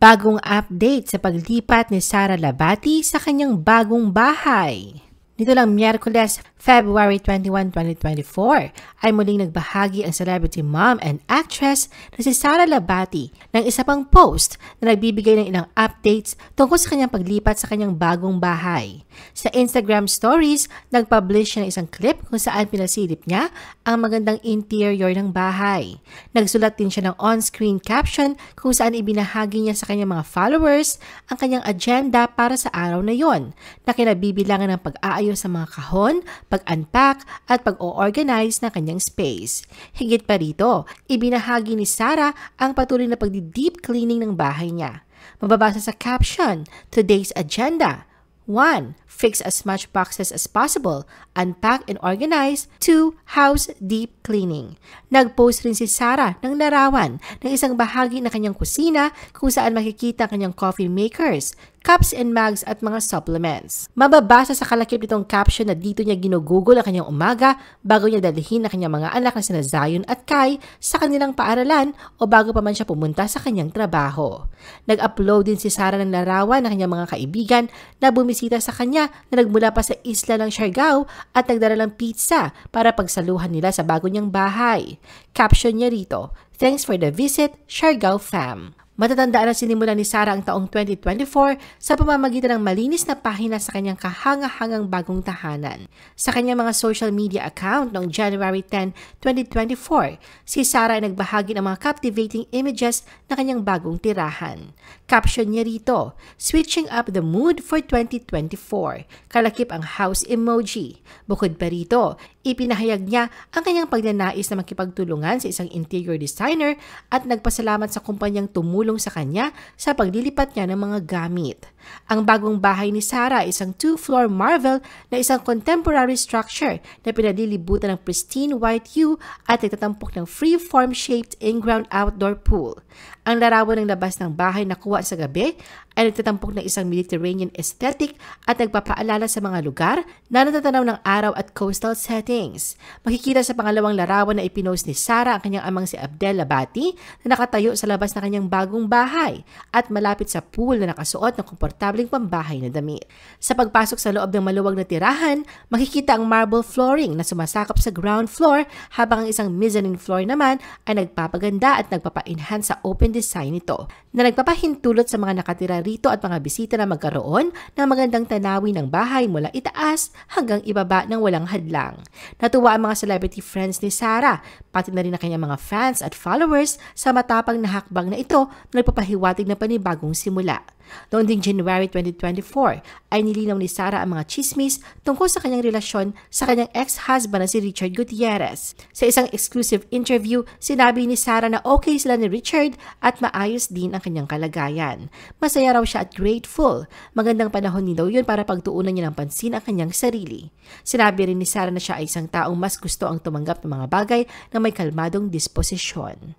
Bagong update sa paglipat ni Sara Labati sa kanyang bagong bahay. Nito lang Miyerkules, February 21, 2024 ay muling nagbahagi ang celebrity mom and actress na si Sara Labati ng isa pang post na nagbibigay ng ilang updates tungkol sa kanyang paglipat sa kanyang bagong bahay. Sa Instagram stories, nagpublish siya ng isang clip kung saan pinasilip niya ang magandang interior ng bahay. Nagsulat din siya ng on-screen caption kung saan ibinahagi niya sa kanyang mga followers ang kanyang agenda para sa araw na yon na kinabibilangan ng pag-aayos sa mga kahon, pag-unpack at pag-o-organize ng kanyang space. Higit pa rito, ibinahagi ni Sarah ang patuloy na pagdi-deep cleaning ng bahay niya. Mababasa sa caption, Today's Agenda 1. Fix as much boxes as possible. Unpack and organize. 2. House deep cleaning. Nag-post rin si Sarah ng larawan ng isang bahagi ng kanyang kusina kung saan makikita ang kanyang coffee makers, cups and mugs at mga supplements. Mababasa sa kalakip nitong caption na dito niya ginugugol ang kanyang umaga bago niya dalhin ang kanyang mga anak na sina Zion at Kai sa kanilang paaralan o bago pa man siya pumunta sa kanyang trabaho. Nag-upload din si Sarah ng larawan ng kanyang mga kaibigan na bumisita sa kanya na nagmula pa sa isla ng Siargao at nagdala ng pizza para pagsaluhan nila sa bago niyang bahay. Caption niya rito, Thanks for the visit, Siargao fam. Matatandaan na sinimula ni Sarah ang taong 2024 sa pamamagitan ng malinis na pahina sa kanyang kahanga-hangang bagong tahanan. Sa kanyang mga social media account noong January 10, 2024, si Sarah ay nagbahagi ng mga captivating images na kanyang bagong tirahan. Caption niya rito, Switching up the mood for 2024. Kalakip ang house emoji. Bukod pa rito, ipinahayag niya ang kanyang pagnanais na makipagtulungan sa isang interior designer at nagpasalamat sa kumpanyang tumulong sa kanya sa paglilipat niya ng mga gamit. Ang bagong bahay ni Sarah isang two-floor marvel na isang contemporary structure na pinalilibutan ng pristine white hue at nagtatampok ng free-form-shaped in-ground outdoor pool. Ang larawan ng labas ng bahay na kuha sa gabi ay nagtatampok ng isang Mediterranean aesthetic at nagpapaalala sa mga lugar na natatanaw ng araw at coastal settings. Makikita sa pangalawang larawan na ipinost ni Sarah ang kanyang amang si Abdel Labati na nakatayo sa labas ng kanyang bagong bahay at malapit sa pool na nakasuot ng komportabling pambahay na damit. Sa pagpasok sa loob ng maluwag na tirahan, makikita ang marble flooring na sumasakop sa ground floor habang ang isang mezzanine floor naman ay nagpapaganda at nagpapa-enhance sa open design nito na nagpapahintulot sa mga nakatira rito at mga bisita na magkaroon ng magandang tanawin ng bahay mula itaas hanggang ibaba ng walang hadlang. Natuwa ang mga celebrity friends ni Sarah, pati na rin ang kanyang mga fans at followers sa matapang na hakbang na ito na nagpapahiwatig ng panibagong simula. Noong ding January 2024 ay nilinaw ni Sarah ang mga chismis tungkol sa kanyang relasyon sa kanyang ex-husband na si Richard Gutierrez. Sa isang exclusive interview, sinabi ni Sarah na okay sila ni Richard at maayos din ang kanyang kalagayan. Masaya raw siya at grateful. Magandang panahon din daw yun para pagtuunan niya ng pansin ang kanyang sarili. Sinabi rin ni Sarah na siya ay isang taong mas gusto ang tumanggap ng mga bagay na may kalmadong disposisyon.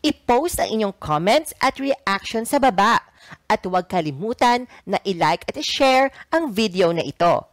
I-post ang inyong comments at reaction sa baba. At huwag kalimutan na i-like at i-share ang video na ito.